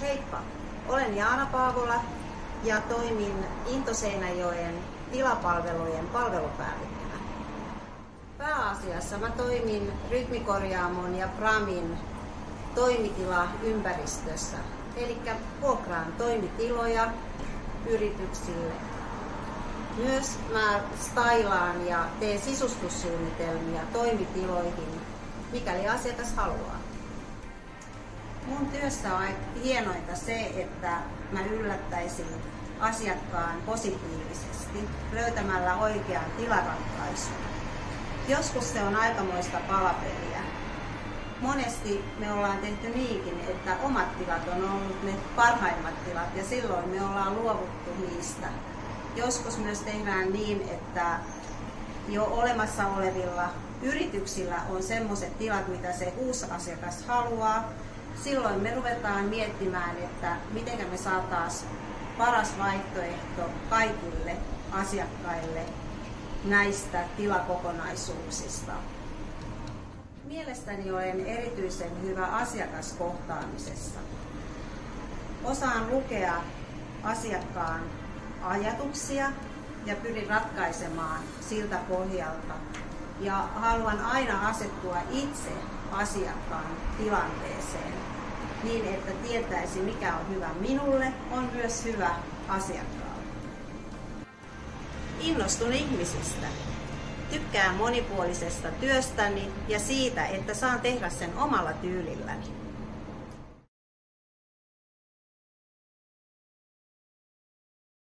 Heippa! Olen Jaana Paavola ja toimin Intoseinäjoen tilapalvelujen palvelupäällikkönä. Pääasiassa mä toimin Rytmikorjaamon ja Pramin toimitila ympäristössä. Eli vuokraan toimitiloja yrityksille. Myös mä stylaan ja teen sisustussuunnitelmia toimitiloihin, mikäli asiakas haluaa. Mun työssä on hienointa se, että mä yllättäisin asiakkaan positiivisesti löytämällä oikean tilaratkaisun. Joskus se on aikamoista palapeliä. Monesti me ollaan tehty niinkin, että omat tilat on ollut ne parhaimmat tilat ja silloin me ollaan luovuttu niistä. Joskus myös tehdään niin, että jo olemassa olevilla yrityksillä on semmoiset tilat, mitä se uusi asiakas haluaa, silloin me ruvetaan miettimään, että miten me saataisiin paras vaihtoehto kaikille asiakkaille näistä tilakokonaisuuksista. Mielestäni olen erityisen hyvä asiakaskohtaamisessa. Osaan lukea asiakkaan ajatuksia ja pyrin ratkaisemaan siltä pohjalta. Ja haluan aina asettua itse asiakkaan tilanteeseen niin, että tietäisi mikä on hyvä minulle, on myös hyvä asiakkaalle. Innostun ihmisistä. Tykkään monipuolisesta työstäni ja siitä, että saan tehdä sen omalla tyylilläni.